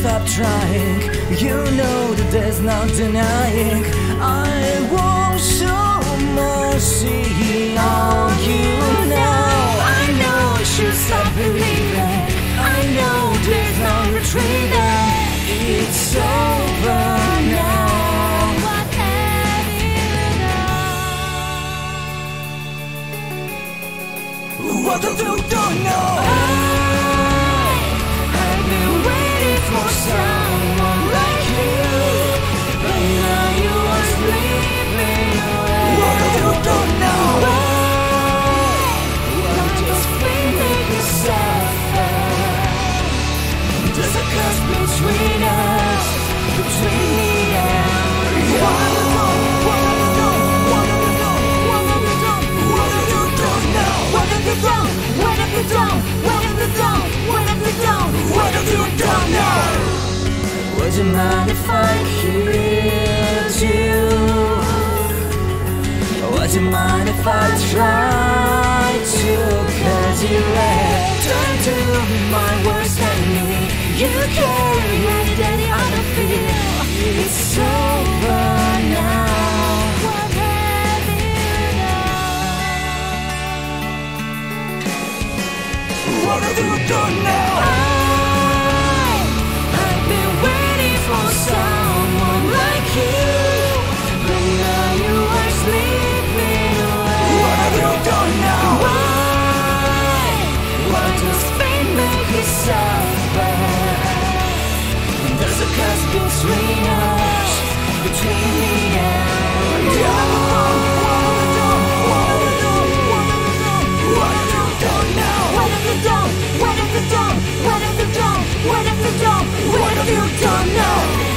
stop trying. You know that there's no denying. I won't show mercy on you now. I know I should stop believing. I know there's no retreating. It's over now. What the do don't know Does you mind if I try to Cause you left Undo my worst enemy You carry any day I feel It's over now What have you done? What have you done now? What if you don't? What if you don't know?